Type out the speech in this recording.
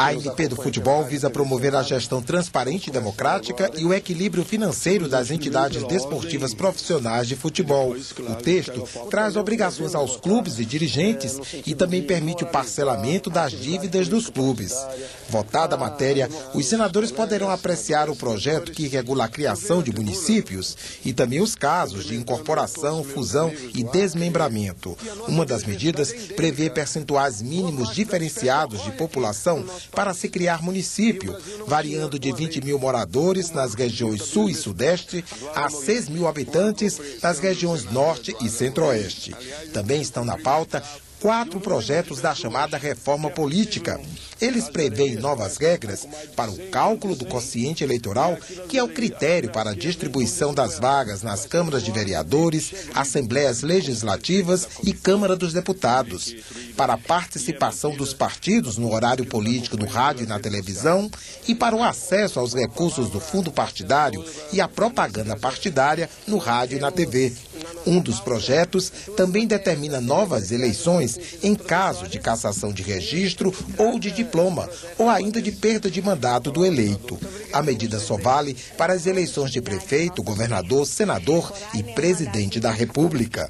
A MP do futebol visa promover a gestão transparente e democrática e o equilíbrio financeiro das entidades desportivas profissionais de futebol. O texto traz obrigações aos clubes e dirigentes e também permite o parcelamento das dívidas dos clubes. Votada a matéria, os senadores poderão apreciar o projeto que regula a criação de municípios e também os casos de incorporação, fusão e desmembramento. Uma das medidas prevê percentuais mínimos diferenciados de população para se criar município, variando de 20 mil moradores nas regiões sul e sudeste a 6 mil habitantes nas regiões norte e centro-oeste. Também estão na pauta quatro projetos da chamada reforma política. Eles preveem novas regras para o cálculo do quociente eleitoral, que é o critério para a distribuição das vagas nas câmaras de vereadores, assembleias legislativas e Câmara dos Deputados, para a participação dos partidos no horário político no rádio e na televisão e para o acesso aos recursos do fundo partidário e à propaganda partidária no rádio e na TV. Um dos projetos também determina novas eleições em caso de cassação de registro ou de diploma, ou ainda de perda de mandato do eleito. A medida só vale para as eleições de prefeito, governador, senador e presidente da República.